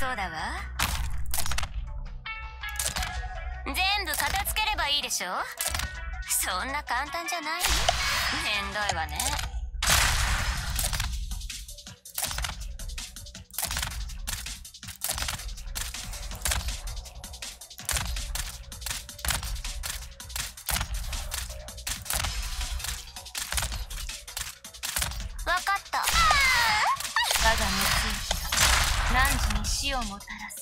そうだわ。全部片付ければいいでしょ？そんな簡単じゃない？めんどいわね。汝に死をもたらす。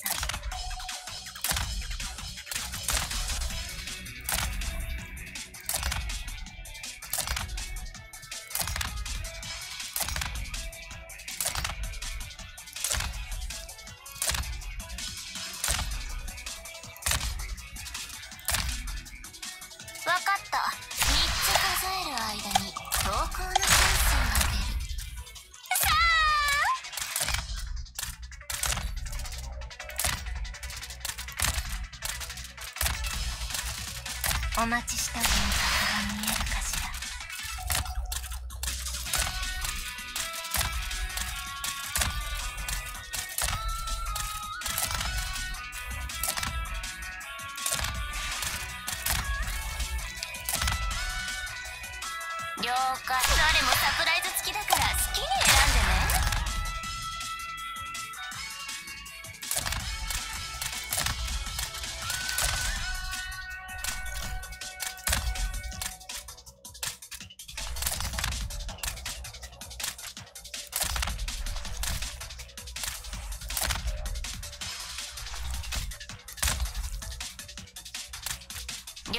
お待ちした幻覚が見えるかしら了解どれもサプライ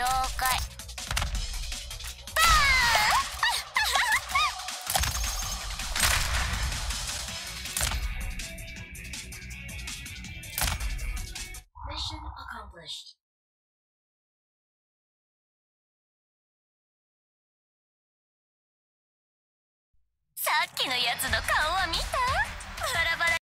さっきのやつの顔は見た？